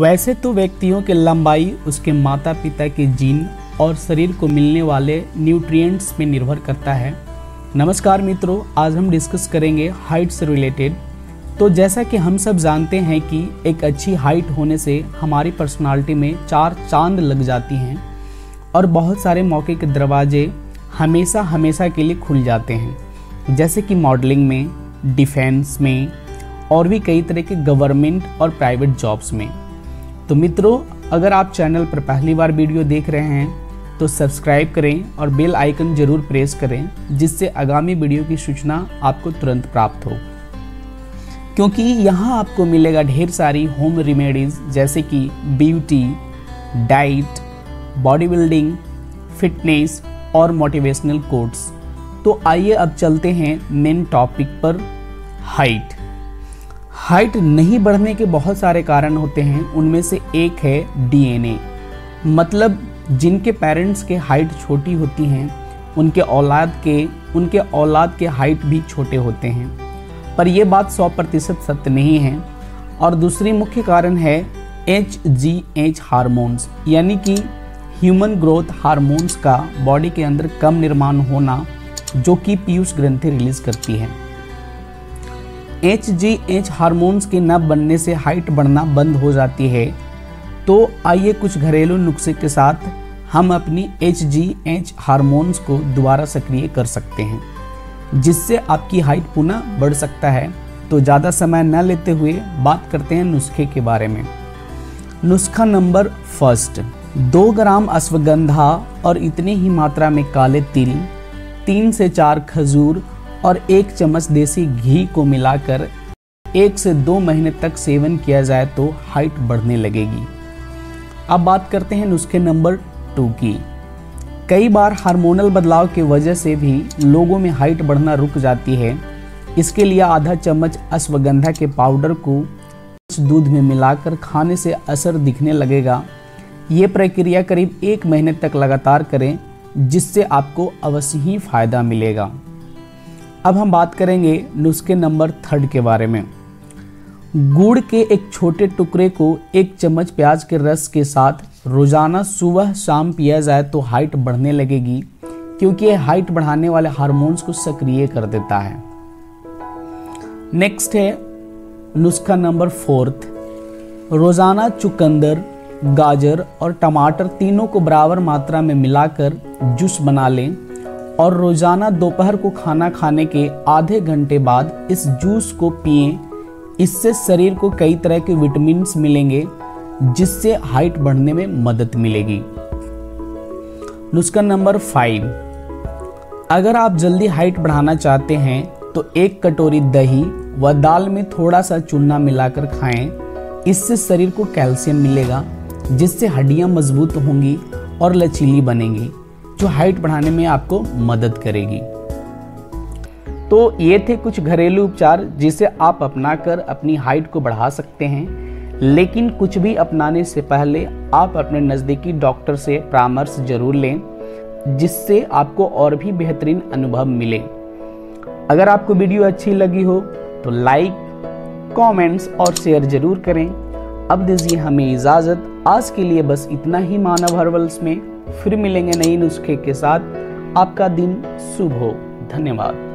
वैसे तो व्यक्तियों की लंबाई, उसके माता पिता के जीन और शरीर को मिलने वाले न्यूट्रिएंट्स में निर्भर करता है। नमस्कार मित्रों, आज हम डिस्कस करेंगे हाइट से रिलेटेड। तो जैसा कि हम सब जानते हैं कि एक अच्छी हाइट होने से हमारी पर्सनालिटी में चार चाँद लग जाती हैं और बहुत सारे मौके के दरवाजे हमेशा हमेशा के लिए खुल जाते हैं। जैसे कि मॉडलिंग में, डिफेंस में और भी कई तरह के गवर्नमेंट और प्राइवेट जॉब्स में। तो मित्रों, अगर आप चैनल पर पहली बार वीडियो देख रहे हैं तो सब्सक्राइब करें और बेल आइकन ज़रूर प्रेस करें, जिससे आगामी वीडियो की सूचना आपको तुरंत प्राप्त हो। क्योंकि यहाँ आपको मिलेगा ढेर सारी होम रेमेडीज जैसे कि beauty diet body building fitness और मोटिवेशनल कोड्स तो आइए अब चलते हैं मेन टॉपिक पर हाइट हाइट नहीं बढ़ने के बहुत सारे कारण होते हैं, उनमें से एक है डीएनए मतलब जिनके पेरेंट्स के हाइट छोटी होती हैं, उनके औलाद के, उनके औलाद के हाइट भी छोटे होते हैं। पर यह बात 100 प्रतिशत सत्य नहीं है। और दूसरी मुख्य कारण है एच जी एच हारमोन्स यानी कि ह्यूमन ग्रोथ हारमोन्स का बॉडी के अंदर कम निर्माण होना, जो कि पीयूष ग्रंथि रिलीज़ करती है। एच जी एच हारमोन्स के न बनने से हाइट बढ़ना बंद हो जाती है। तो आइए कुछ घरेलू नुस्खे के साथ हम अपनी एच जी एच हारमोन्स को दोबारा सक्रिय कर सकते हैं, जिससे आपकी हाइट पुनः बढ़ सकता है। तो ज़्यादा समय न लेते हुए बात करते हैं नुस्खे के बारे में। नुस्खा नंबर फ़र्स्ट, दो ग्राम अश्वगंधा और इतनी ही मात्रा में काले तिल, तीन से चार खजूर और एक चम्मच देसी घी को मिलाकर एक से दो महीने तक सेवन किया जाए तो हाइट बढ़ने लगेगी। अब बात करते हैं नुस्खे नंबर टू की। कई बार हार्मोनल बदलाव की वजह से भी लोगों में हाइट बढ़ना रुक जाती है। इसके लिए आधा चम्मच अश्वगंधा के पाउडर को दूध में मिलाकर खाने से असर दिखने लगेगा। ये प्रक्रिया करीब एक महीने तक लगातार करें, जिससे आपको अवश्य ही फ़ायदा मिलेगा। अब हम बात करेंगे नुस्खे नंबर थर्ड के बारे में। गुड़ के एक छोटे टुकड़े को एक चम्मच प्याज के रस के साथ रोज़ाना सुबह शाम पिया जाए तो हाइट बढ़ने लगेगी, क्योंकि यह हाइट बढ़ाने वाले हार्मोन्स को सक्रिय कर देता है। नेक्स्ट है नुस्खा नंबर फोर्थ। रोज़ाना चुकंदर, गाजर और टमाटर तीनों को बराबर मात्रा में मिलाकर जूस बना लें। और रोज़ाना दोपहर को खाना खाने के आधे घंटे बाद इस जूस को पिए। इससे शरीर को कई तरह के विटामिन मिलेंगे, जिससे हाइट बढ़ने में मदद मिलेगी। नुस्खा नंबर फाइव। अगर आप जल्दी हाइट बढ़ाना चाहते हैं तो एक कटोरी दही व दाल में थोड़ा सा चूना मिलाकर खाएँ। इससे शरीर को कैल्शियम मिलेगा, जिससे हड्डियाँ मज़बूत होंगी और लचीली बनेंगी। जो हाइट बढ़ाने में आपको मदद करेगी। तो ये थे कुछ घरेलू उपचार जिसे आप अपनाकर अपनी हाइट को बढ़ा सकते हैं, लेकिन कुछ भी अपनाने से पहले आप अपने नज़दीकी डॉक्टर से परामर्श ज़रूर लें, जिससे आपको और भी बेहतरीन अनुभव मिले। अगर आपको वीडियो अच्छी लगी हो तो लाइक कमेंट्स और शेयर ज़रूर करें। अब दीजिए हमें इजाज़त। आज के लिए बस इतना ही मानव हर्बल्स में। फिर मिलेंगे नई नुस्खे के साथ। आपका दिन शुभ हो। धन्यवाद।